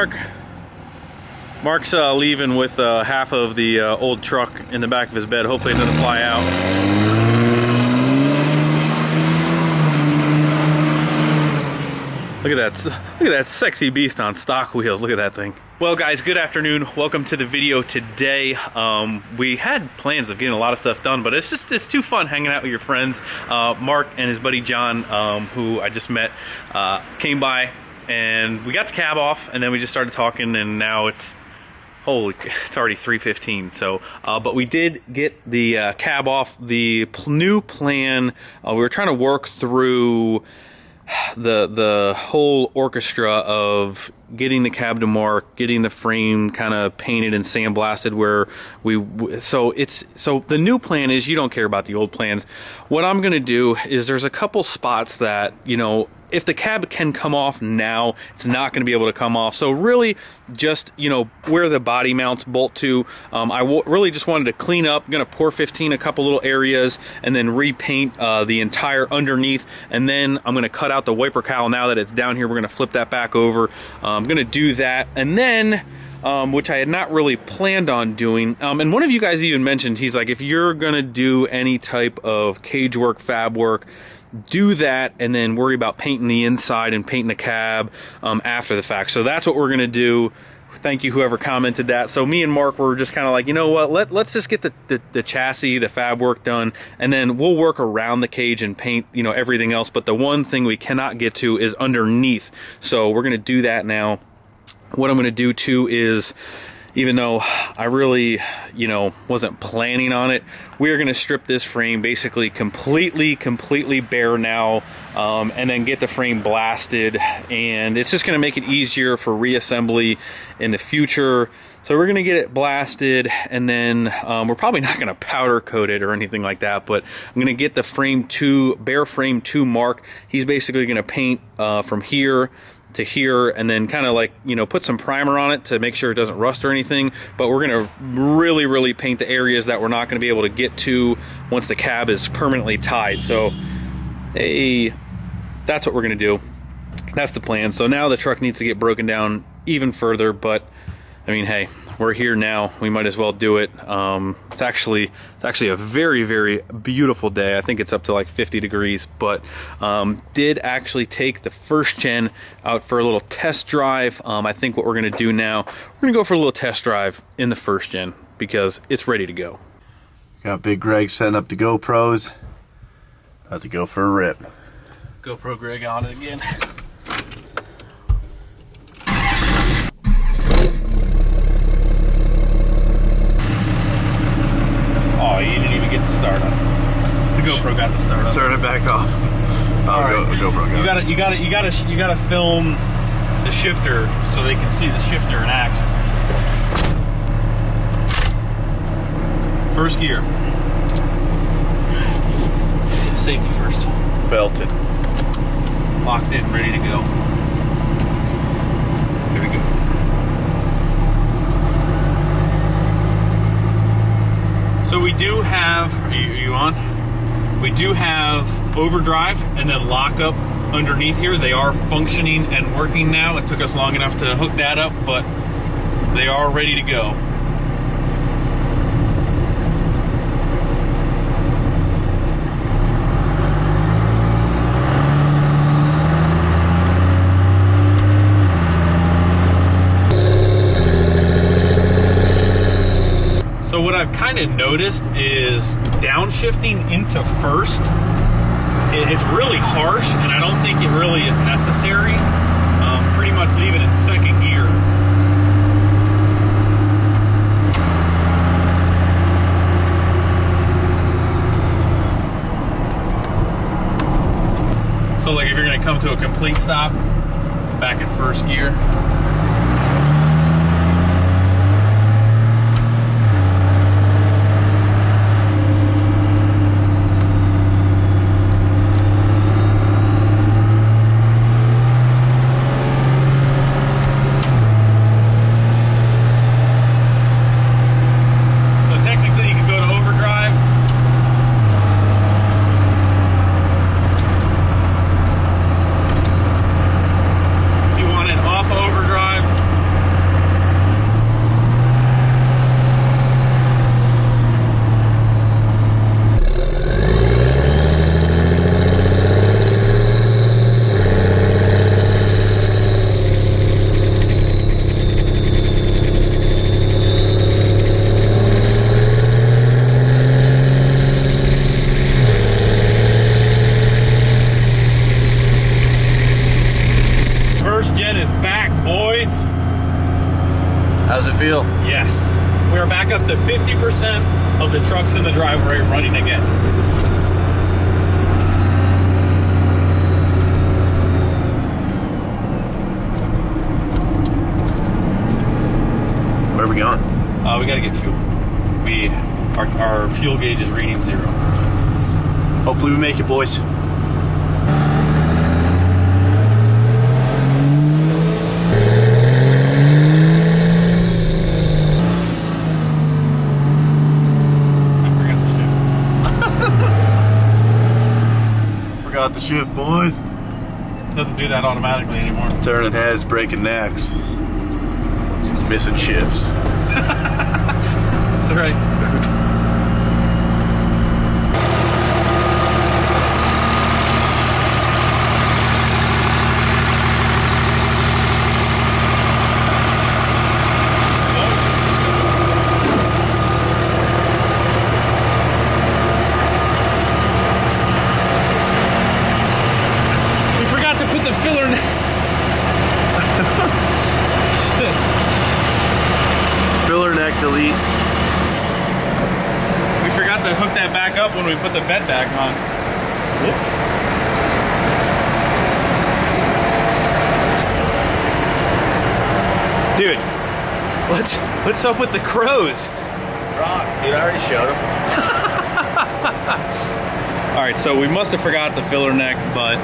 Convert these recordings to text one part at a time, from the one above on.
Mark. Mark's uh, leaving with uh, half of the uh, old truck in the back of his bed. Hopefully it doesn't fly out. Look at that, look at that sexy beast on stock wheels. Look at that thing. Well guys, good afternoon. Welcome to the video today. Um, we had plans of getting a lot of stuff done, but it's just, it's too fun hanging out with your friends. Uh, Mark and his buddy John, um, who I just met, uh, came by and we got the cab off and then we just started talking and now it's holy it's already 315 so uh, but we did get the uh, cab off the new plan uh, we were trying to work through the the whole orchestra of getting the cab to mark, getting the frame kind of painted and sandblasted where we so it's so the new plan is you don't care about the old plans. What I'm going to do is there's a couple spots that, you know, if the cab can come off now, it's not going to be able to come off. So really just, you know, where the body mounts bolt to, um, I really just wanted to clean up. I'm going to POR-15 a couple little areas and then repaint uh, the entire underneath. And then I'm going to cut out the wiper cowl now that it's down here. We're going to flip that back over. Um, I'm going to do that. And then um, which I had not really planned on doing. Um, and one of you guys even mentioned, he's like, if you're gonna do any type of cage work, fab work, do that and then worry about painting the inside and painting the cab um, after the fact. So that's what we're gonna do. Thank you whoever commented that. So me and Mark were just kind of like, you know what, Let, let's just get the, the, the chassis, the fab work done, and then we'll work around the cage and paint, you know, everything else. But the one thing we cannot get to is underneath. So we're gonna do that now. What I'm gonna do too is even though I really, you know, wasn't planning on it, we are going to strip this frame basically completely, completely bare now, um, and then get the frame blasted, and it's just going to make it easier for reassembly in the future. So we're going to get it blasted, and then um, we're probably not going to powder coat it or anything like that, but I'm going to get the frame to, bare frame to mark. He's basically going to paint uh, from here to here and then kind of like you know put some primer on it to make sure it doesn't rust or anything. But we're going to really really paint the areas that we're not going to be able to get to once the cab is permanently tied. So hey that's what we're going to do. That's the plan. So now the truck needs to get broken down even further but I mean, hey, we're here now. We might as well do it. Um, it's actually it's actually a very very beautiful day. I think it's up to like 50 degrees, but um, did actually take the first gen out for a little test drive. Um, I think what we're gonna do now, we're gonna go for a little test drive in the first gen because it's ready to go. Got Big Greg setting up the GoPros. About to go for a rip. GoPro Greg on it again. Oh, you didn't even get the start up. The GoPro got the start up. Turn it back off. Oh, All right. Go, GoPro got You gotta, you gotta, you gotta, you gotta film the shifter so they can see the shifter in action. First gear. Safety first. belted. Locked in, ready to go. Here we go. So we do have, are you, are you on? We do have overdrive and then lockup underneath here. They are functioning and working now. It took us long enough to hook that up, but they are ready to go. So what I've kind of noticed is downshifting into first, it's really harsh, and I don't think it really is necessary. Um, pretty much leave it in second gear. So like if you're gonna come to a complete stop, back in first gear. So technically you can go to overdrive. If you want it off overdrive, How's it feel? Yes. We are back up to 50% of the trucks in the driveway running again. Where are we going? Uh, we gotta get fuel. We our, our fuel gauge is reading zero. Hopefully we make it, boys. I forgot the Forgot the shift, boys. Doesn't do that automatically anymore. Turning heads, breaking necks. Missing shifts. That's right. We forgot to put the filler in. Shit. Filler neck delete. We forgot to hook that back up when we put the bed back on. Whoops. Dude, what's what's up with the crows? Rocks, dude. I already showed them. All right, so we must have forgot the filler neck, but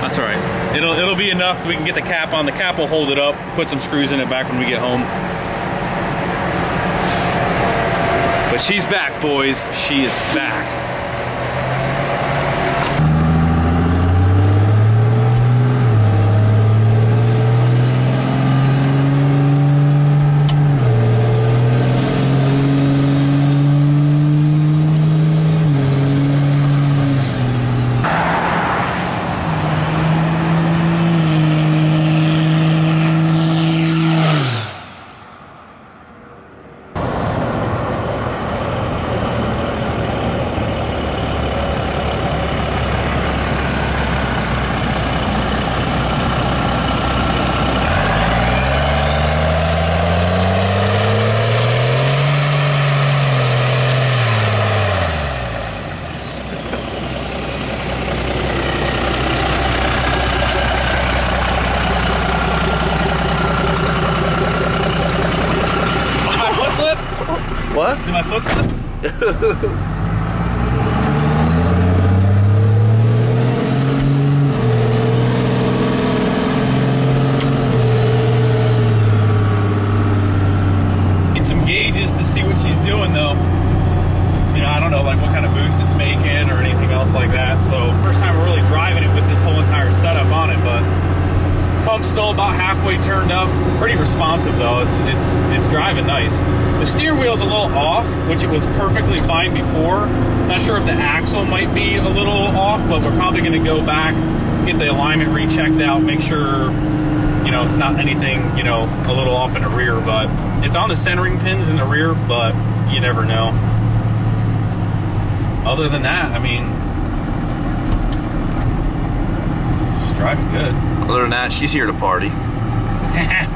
that's all right. It'll it'll be enough. We can get the cap on. The cap will hold it up. Put some screws in it back when we get home. But she's back, boys. She is back. My foot slip? What? Did my foot slip? Need some gauges to see what she's doing though. You know, I don't know like what kind of boost it's making or anything else like that. So first time we're really driving it with this whole entire setup on it, but pump's still about halfway turned up. Pretty responsive though. It's it's it's driving nice. The steer wheel's a little off, which it was perfectly fine before. Not sure if the axle might be a little off, but we're probably going to go back, get the alignment rechecked out, make sure you know it's not anything you know a little off in the rear. But it's on the centering pins in the rear, but you never know. Other than that, I mean, she's driving good. Other than that, she's here to party.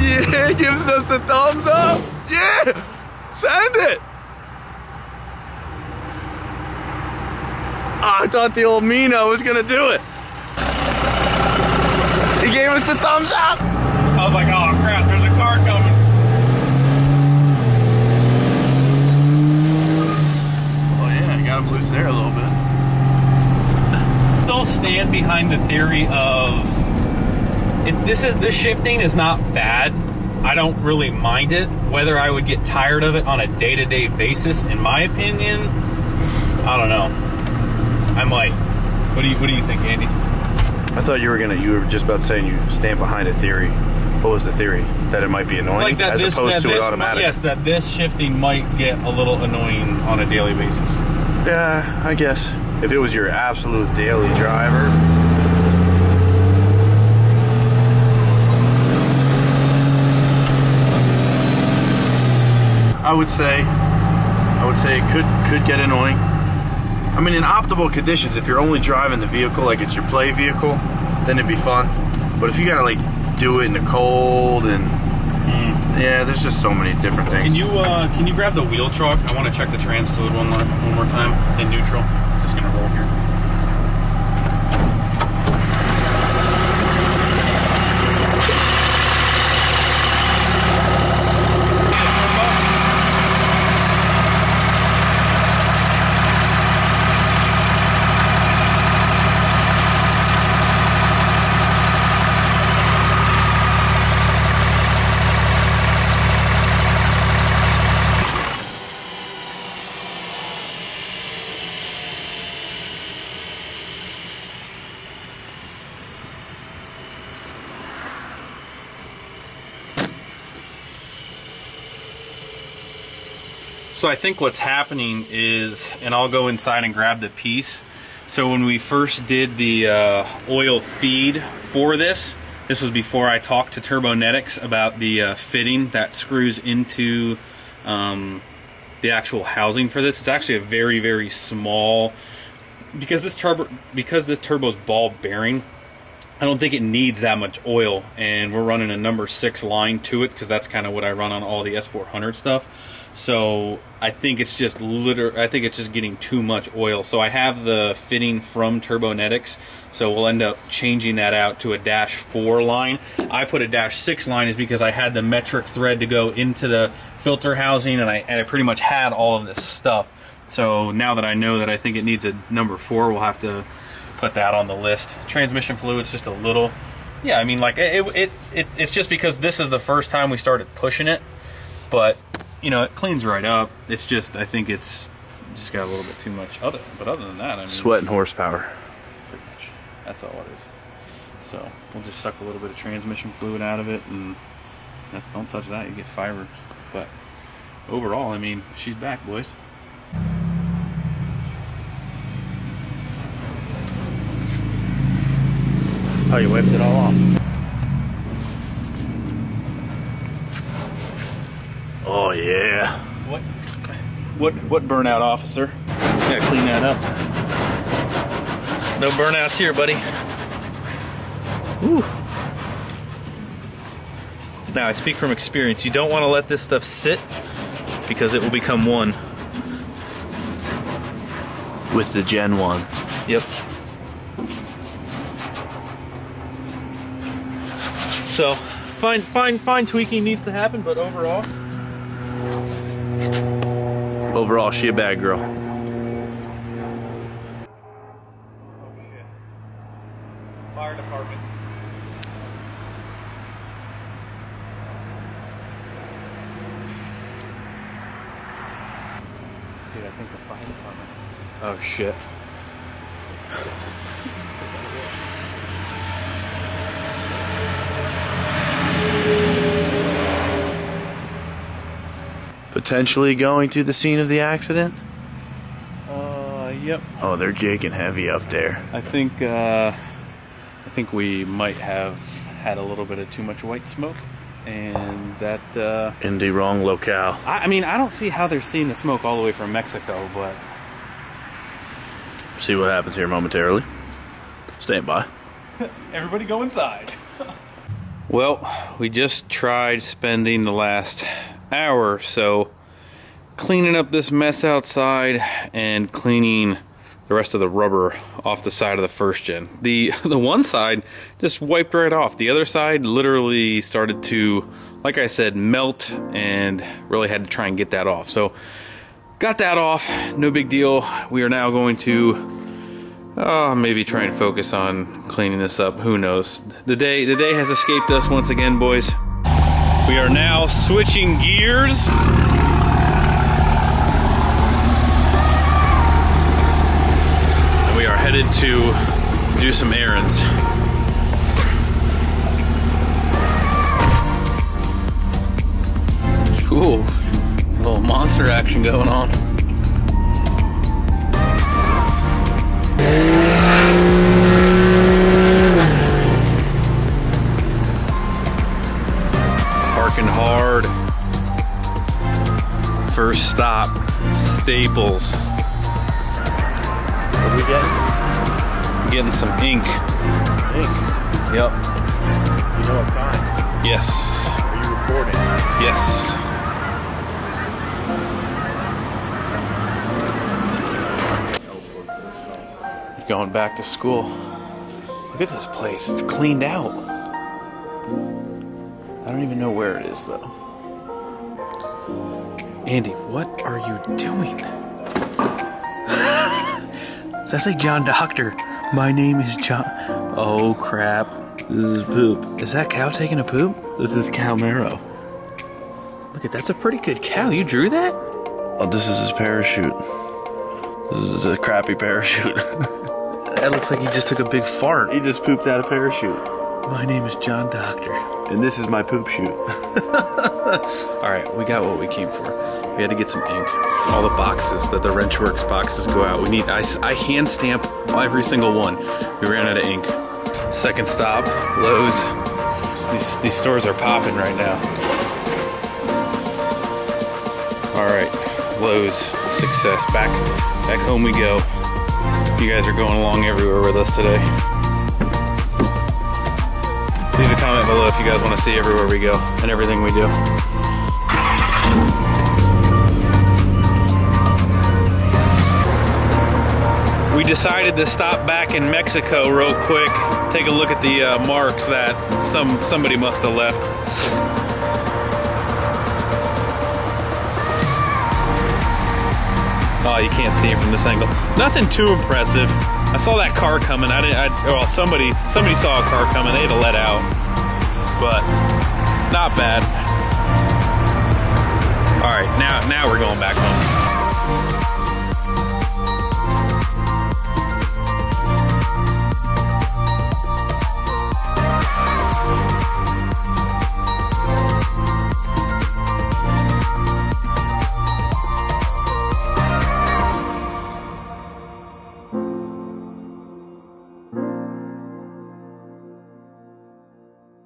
Yeah, gives us the thumbs up. Yeah, send it. Ah, I thought the old Mino was gonna do it. He gave us the thumbs up. I was like, oh crap, there's a car coming. Oh yeah, I got him loose there a little bit. Still stand behind the theory of it, this is this shifting is not bad. I don't really mind it. Whether I would get tired of it on a day-to-day basis, in my opinion, I don't know. I might. What do you What do you think, Andy? I thought you were gonna. You were just about saying you stand behind a theory. What was the theory? That it might be annoying, Like that as this, opposed that to this an automatic. yes, that this shifting might get a little annoying on a daily basis. Yeah, I guess if it was your absolute daily driver. I would say, I would say it could could get annoying. I mean, in optimal conditions, if you're only driving the vehicle like it's your play vehicle, then it'd be fun. But if you gotta like do it in the cold and yeah, there's just so many different things. Can you uh, can you grab the wheel truck? I want to check the trans fluid one more, one more time in neutral. It's just gonna roll here. So I think what's happening is, and I'll go inside and grab the piece. So when we first did the uh, oil feed for this, this was before I talked to Turbonetics about the uh, fitting that screws into um, the actual housing for this. It's actually a very, very small, because this turbo, because this turbo's ball bearing, I don't think it needs that much oil, and we're running a number six line to it because that's kind of what I run on all the S400 stuff. So I think it's just liter. I think it's just getting too much oil. So I have the fitting from Turbonetics, so we'll end up changing that out to a dash four line. I put a dash six line is because I had the metric thread to go into the filter housing, and I and I pretty much had all of this stuff. So now that I know that I think it needs a number four, we'll have to put that on the list. Transmission fluid's just a little, yeah. I mean, like it, it, it, it's just because this is the first time we started pushing it, but you know, it cleans right up. It's just, I think it's just got a little bit too much other. But other than that, I mean, Sweat and horsepower. pretty much that's all it is. So we'll just suck a little bit of transmission fluid out of it, and don't touch that, you get fiber. But overall, I mean, she's back, boys. Oh, you wiped it all off. Oh yeah. What? What? What burnout, officer? Gotta clean that up. No burnouts here, buddy. Whew. Now I speak from experience. You don't want to let this stuff sit because it will become one. With the Gen 1. Yep. So, fine, fine, fine tweaking needs to happen, but overall, Overall, she a bad girl. Fire department. Dude, I think the fire department. Oh shit. Potentially going to the scene of the accident? Uh, yep. Oh, they're gigging heavy up there. I think uh, I think we might have had a little bit of too much white smoke, and that. Uh, In the wrong locale. I, I mean, I don't see how they're seeing the smoke all the way from Mexico, but See what happens here momentarily. Stand by. everybody go inside. well, we just tried spending the last hour so cleaning up this mess outside and cleaning the rest of the rubber off the side of the first gen. The the one side just wiped right off. The other side literally started to like I said melt and really had to try and get that off. So got that off, no big deal. We are now going to Oh, maybe try and focus on cleaning this up. Who knows? The day the day has escaped us once again, boys. We are now switching gears. And we are headed to do some errands. Cool. A little monster action going on. Parking hard. First stop, Staples. What are we getting? Getting some ink. Ink. Yep. You know what kind? Yes. Are you recording? Yes. Going back to school. Look at this place. It's cleaned out. I don't even know where it is though. Andy, what are you doing? Does that say John Doctor? My name is John. Oh crap. This is poop. Is that cow taking a poop? This is Cal Marrow. Look at that's a pretty good cow. You drew that? Oh, this is his parachute. This is a crappy parachute. That looks like he just took a big fart. he just pooped out a parachute. My name is John Doctor. And this is my poop shoot. All right, we got what we came for. We had to get some ink. All the boxes that the Wrenchworkz boxes go out. We need. I hand stamp every single one. We ran out of ink. Second stop, Lowe's. These these stores are popping right now. All right, Lowe's success. Back back home we go. You guys are going along everywhere with us today. Leave a comment below if you guys want to see everywhere we go and everything we do. We decided to stop back in Mexico real quick, take a look at the uh, marks that some somebody must have left. Oh, you can't see it from this angle. Nothing too impressive. I saw that car coming. I didn't. I, well, somebody somebody saw a car coming. They had to let out, but not bad. All right, now now we're going back home.